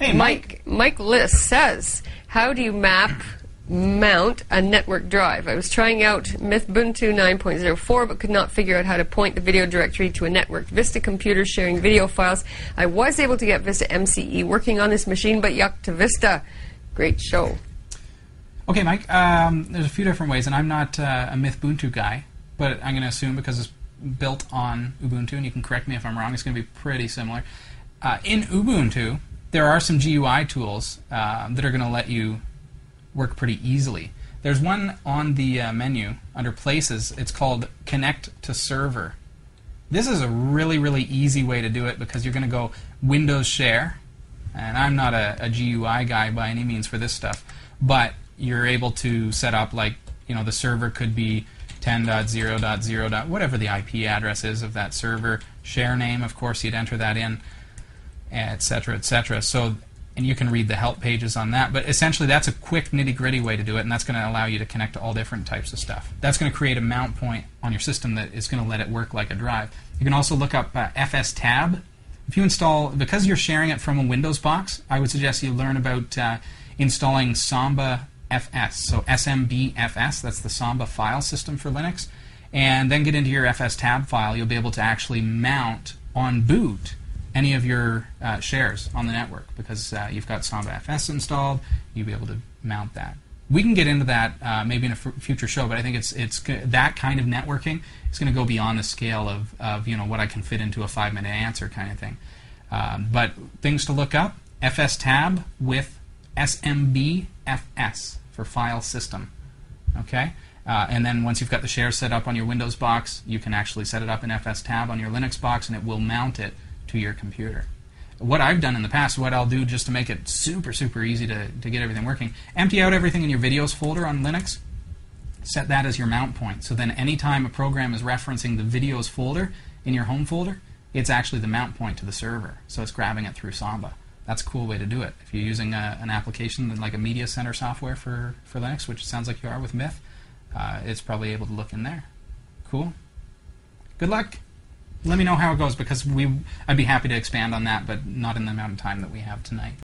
Hey, Mike. Mike Liss says, "How do you map?" Mount a network drive. I was trying out Mythbuntu 9.04 but could not figure out how to point the video directory to a network. Vista computer sharing video files. I was able to get Vista MCE working on this machine, but yuck to Vista. Great show. Okay, Mike. Um, there's a few different ways, and I'm not uh, a Mythbuntu guy, but I'm going to assume because it's built on Ubuntu, and you can correct me if I'm wrong. It's going to be pretty similar. Uh, in Ubuntu, there are some GUI tools uh, that are going to let you work pretty easily. There's one on the uh, menu under Places. It's called Connect to Server. This is a really, really easy way to do it because you're going to go Windows Share, and I'm not a, a GUI guy by any means for this stuff, but you're able to set up like you know the server could be 10.0.0. whatever the IP address is of that server. Share name, of course, you'd enter that in, etc., etc. So and you can read the help pages on that. But essentially, that's a quick nitty gritty way to do it, and that's going to allow you to connect to all different types of stuff. That's going to create a mount point on your system that is going to let it work like a drive. You can also look up uh, FSTab. If you install, because you're sharing it from a Windows box, I would suggest you learn about uh, installing Samba FS. So SMBFS, that's the Samba file system for Linux. And then get into your FSTab file. You'll be able to actually mount on boot any of your uh, shares on the network because uh, you've got Samba FS installed. You'll be able to mount that. We can get into that uh, maybe in a f- future show, but I think it's it's that kind of networking is going to go beyond the scale of, of you know what I can fit into a five minute answer kind of thing. Um, but things to look up: FS tab with SMBFS for file system. Okay. Uh, and then once you've got the share set up on your Windows box, you can actually set it up in FS tab on your Linux box, and it will mount it to your computer. What I've done in the past, what I'll do just to make it super, super easy to, to get everything working, empty out everything in your videos folder on Linux, set that as your mount point. So then anytime a program is referencing the videos folder in your home folder, it's actually the mount point to the server. So it's grabbing it through Samba. That's a cool way to do it. If you're using a, an application like a media center software for, for Linux, which sounds like you are with Myth, uh, it's probably able to look in there. Cool. Good luck let me know how it goes because we I'd be happy to expand on that, but not in the amount of time that we have tonight.